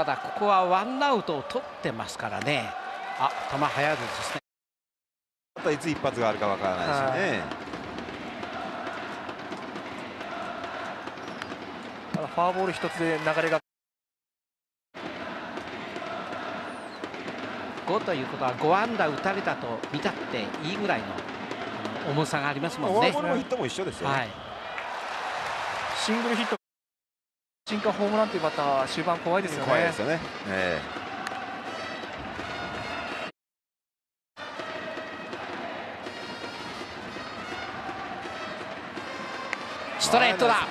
ただここはワンアウトを取ってますからね。あ球速いですね。またいつ一発があるかわからないしね、ただフォアボール一つで流れが。5ということは5安打打たれたと見たっていいぐらいの重さがありますもんね。フォアボールもヒットも一緒ですよね、はい。シングルヒット進化ホームランというバッターは終盤怖いですよね。怖いですよね、え。ストレートだ